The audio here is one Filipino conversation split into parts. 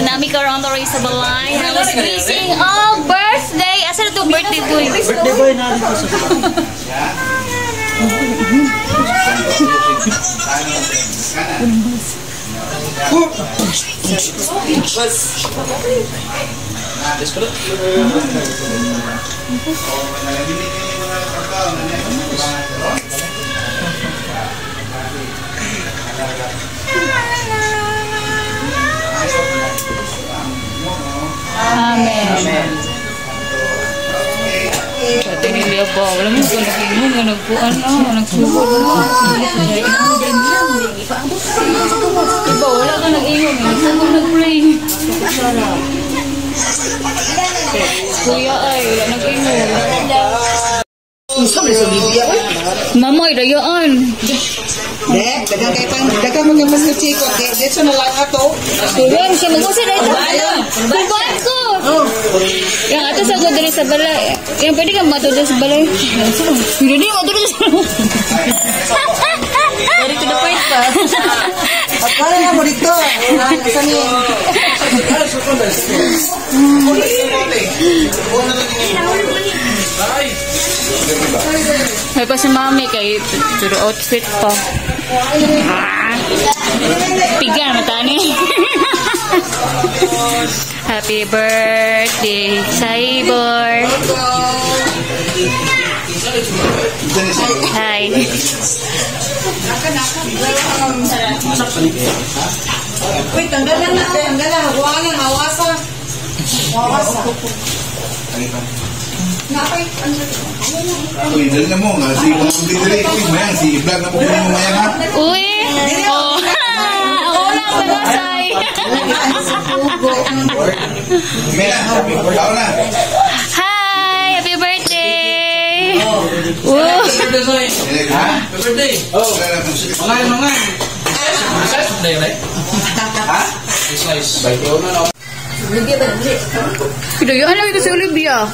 So, nami ka around the balay. I was wishing all birthday. Asa na to birthday boy? Birthday boy na dito sa Amen. Pati nila ba? Wala mo ko nag-ingon nga nagpuan na. Nagsugod na. Iba, wala ka nag-ingon. Nagsugod nag-pray. Kuya ay, wala nag-ingon. Isa mo sa Libya. Mamoy, dayaan. Dek, dagang kay pang dagang mga mas na chiko. Dek, dito na lang ato. Tuwan siya mag-usa na ito. Tuwan ko. Yang ato sa gud diri sa balay. Yang pwede ka matulog sa balay. Hindi di matulog sa balay. Dari to the point pa. At kaya nga mo dito. Ah, Isa ni. May pa si mami kay to outfit pa. Ah. Pigan matani. Happy birthday, Saibor. Hi. Uy, tanggalan na. Tanggalan. Huwag nga, hawasa. Hawasa. Napay, Uy, dali na mo nga. Si Mong Dili, uy, mayang. Si Vlog na po mo mayang ha. Uy! Oh. Ako lang malasay. Sige na. Tao na. Hi! Happy birthday! Woo! Ha? birthday. Oh. Wala na po siya. Mga mga. Birthday, right? Ha? Slice. Pinayaan lang ito si Olivia.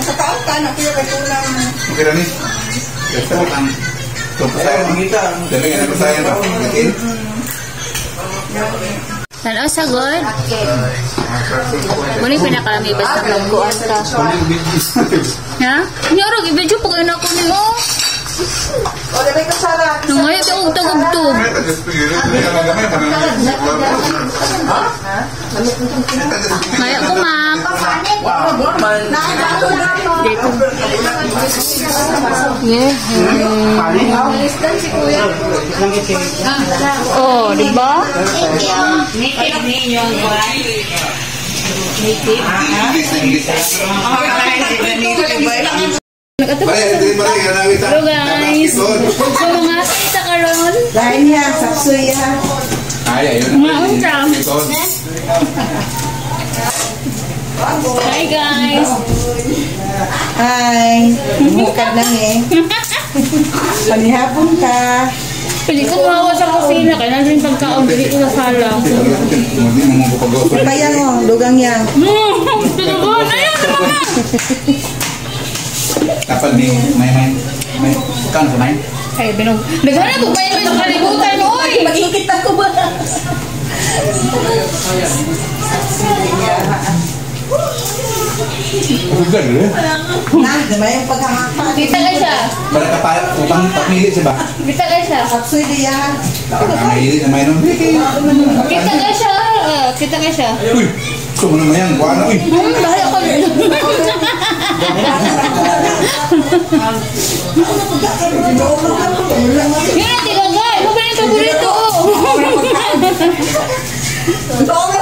Makataon ka na. Kaya kay kulang. Okay na ni. Basta mo ang Tumpasayan mo kita. Dali nga na pasayan ba? Bitin? Tanaw sa God. Muna yung pinakalami basta magkuhan ka. Ha? Nyarog, i-video pa kayo na ako ni oh. O, dabay ka Sara. Nangayo ka og tagugtog. Maya ko, ma'am. Dito. Yeah. Oh, di ba? Baya, dili pa rin. Hanawin ta. Hello guys. So mga sa karon. Dahil niya, sapsoy ha. Ay, ayun. Hi guys. Hi. Bukad lang eh. Panihapon ka. Pili ko mawa sa kusina kaya nandun pagkaon dili ko sa sala. Kaya mo, lugang yan. Hmm, tutugon. Ayun mga. Kapag may, may, may, may, kan sa may? Ay, binog. Naghanap ko yung sa kalibutan. Oy! Mag-iikit ako ba? Ugan, eh. Na, may yung paghahapa. Kita ka siya. Para ka pa, upang pamili siya ba? Kita ka siya. Sapsoy diyan. Pamili na may nung, Kita ka siya. Kita ka siya. Uy, gusto mo naman yan, kuha na, uy. Yan, tigagal. Mo ba yung paborito? Oh.